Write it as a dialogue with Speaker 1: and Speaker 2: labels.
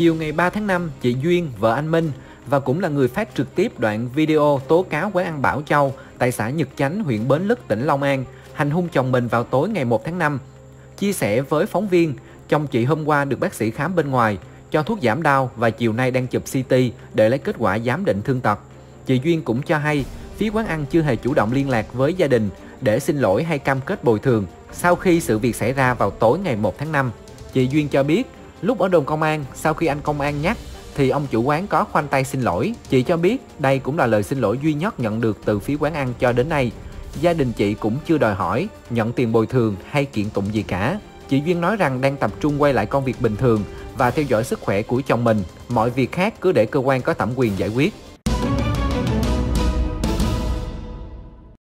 Speaker 1: Chiều ngày 3 tháng 5, chị Duyên, vợ anh Minh và cũng là người phát trực tiếp đoạn video tố cáo quán ăn Bảo Châu tại xã Nhật Chánh, huyện Bến Lức, tỉnh Long An, hành hung chồng mình vào tối ngày 1 tháng 5. Chia sẻ với phóng viên, chồng chị hôm qua được bác sĩ khám bên ngoài, cho thuốc giảm đau và chiều nay đang chụp CT để lấy kết quả giám định thương tật. Chị Duyên cũng cho hay, phía quán ăn chưa hề chủ động liên lạc với gia đình để xin lỗi hay cam kết bồi thường sau khi sự việc xảy ra vào tối ngày 1 tháng 5. Chị Duyên cho biết, lúc ở đồn công an, sau khi anh công an nhắc thì ông chủ quán có khoanh tay xin lỗi. Chị cho biết đây cũng là lời xin lỗi duy nhất nhận được từ phía quán ăn cho đến nay. Gia đình chị cũng chưa đòi hỏi, nhận tiền bồi thường hay kiện tụng gì cả. Chị Duyên nói rằng đang tập trung quay lại công việc bình thường và theo dõi sức khỏe của chồng mình. Mọi việc khác cứ để cơ quan có thẩm quyền giải quyết.